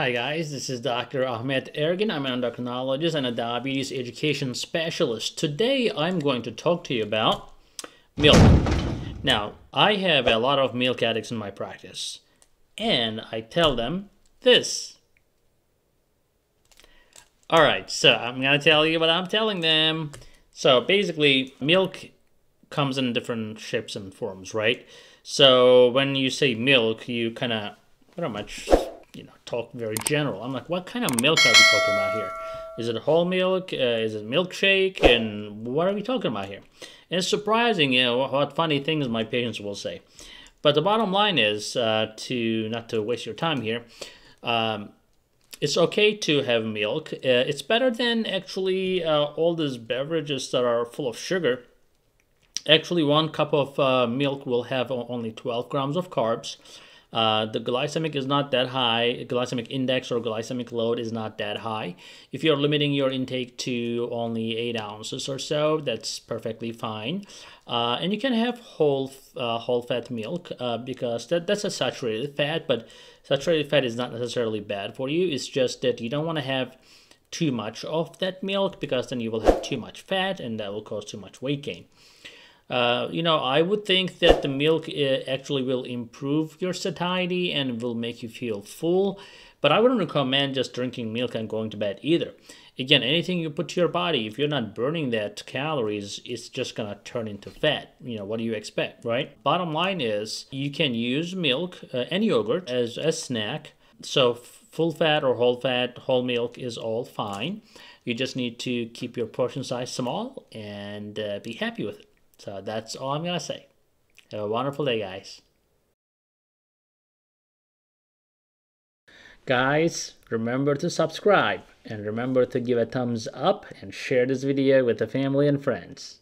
Hi guys, this is Dr. Ahmet Ergin. I'm an endocrinologist and a diabetes education specialist. Today I'm going to talk to you about milk. Now, I have a lot of milk addicts in my practice, and I tell them this. Alright, so I'm going to tell you what I'm telling them. So basically, milk comes in different shapes and forms, right? So when you say milk, you kind of pretty much, you know, talk very general. I'm like, what kind of milk are we talking about here? Is it whole milk? Uh, is it milkshake? And what are we talking about here? And it's surprising, you know, what funny things my patients will say. But the bottom line is, uh, to not to waste your time here, um, it's okay to have milk. Uh, it's better than actually uh, all these beverages that are full of sugar Actually, one cup of uh, milk will have only 12 grams of carbs. Uh, the glycemic is not that high. Glycemic index or glycemic load is not that high. If you're limiting your intake to only 8 ounces or so, that's perfectly fine. Uh, and you can have whole uh, whole fat milk uh, because that, that's a saturated fat, but saturated fat is not necessarily bad for you. It's just that you don't want to have too much of that milk because then you will have too much fat and that will cause too much weight gain. Uh, you know, I would think that the milk uh, actually will improve your satiety and will make you feel full, but I wouldn't recommend just drinking milk and going to bed either. Again, anything you put to your body, if you're not burning that calories, it's just gonna turn into fat. You know, what do you expect, right? Bottom line is you can use milk uh, and yogurt as a snack. So full fat or whole fat, whole milk is all fine. You just need to keep your portion size small and uh, be happy with it. So that's all I'm going to say. Have a wonderful day, guys. Guys, remember to subscribe and remember to give a thumbs up and share this video with the family and friends.